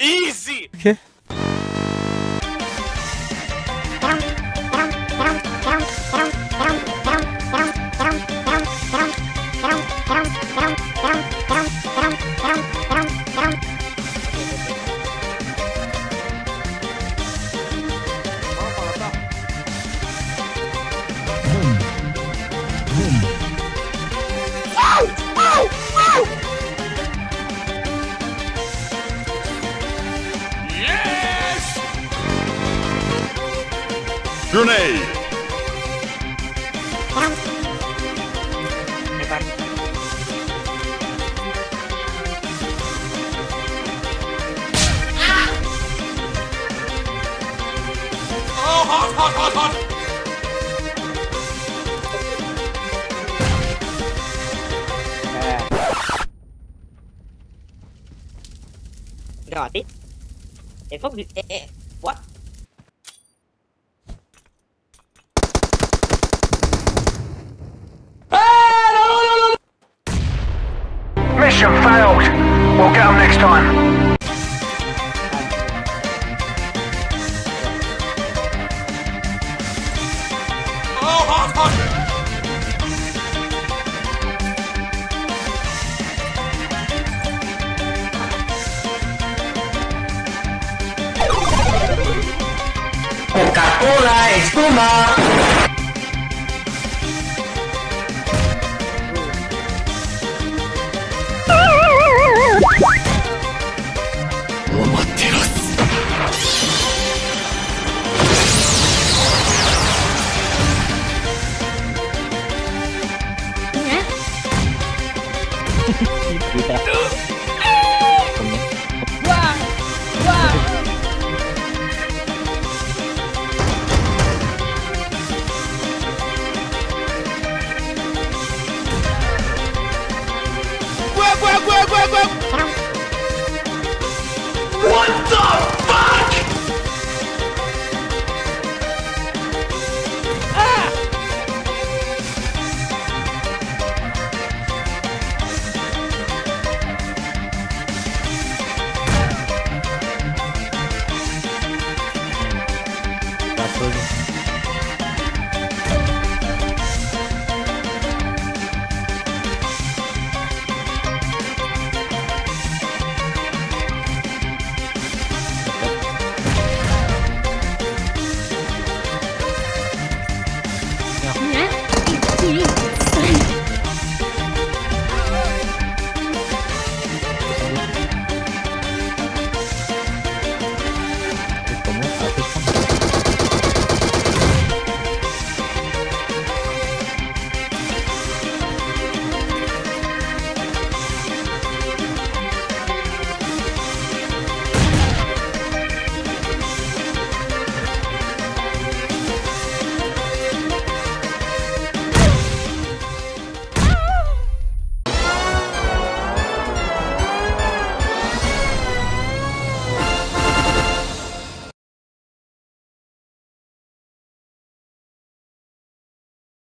Easy! Okay. Grenade! Oh, hot, hot, hot, hot! Rồi tiếp Em Phúc ê, ê, What We'll get next time. Coca-Cola espuma. 待ってろ What the fuck? Ah! That's